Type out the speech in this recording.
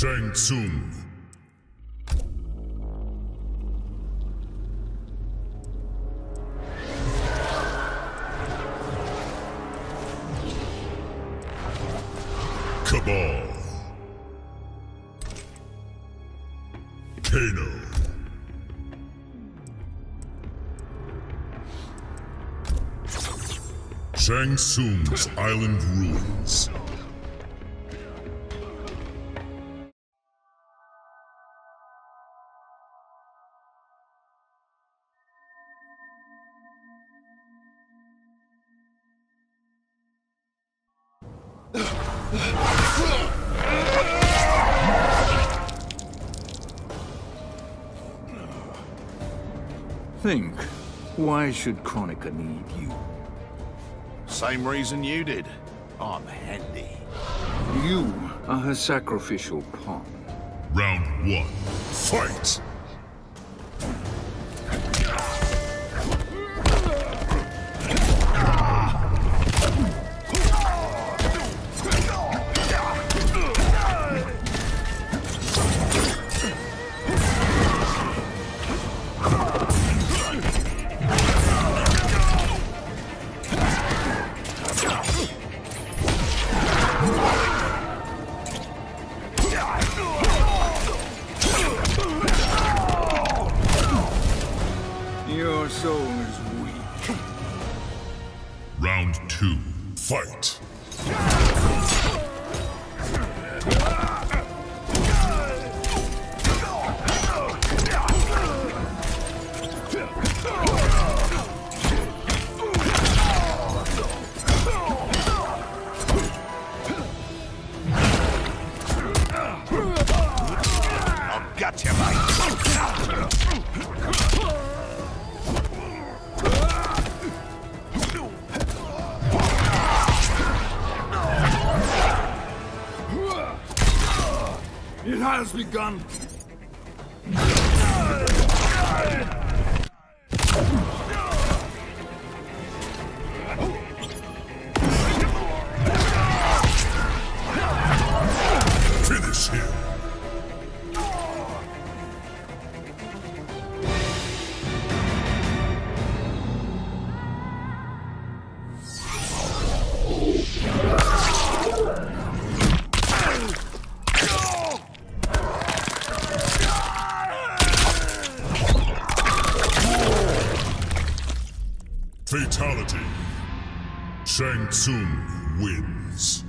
Shang Tsung. Cabal. Kano. Shang Tsung's Island Ruins. Think, why should Kronika need you? Same reason you did. I'm handy. You are her sacrificial pawn. Round one. Fight! Your soul is weak. Round two. Fight! Has begun. Fatality. Shang Tsung wins.